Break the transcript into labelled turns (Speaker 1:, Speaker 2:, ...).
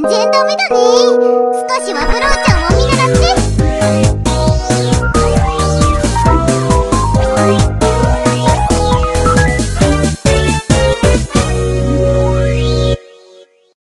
Speaker 1: 全然ダメだね。少しはフローちゃん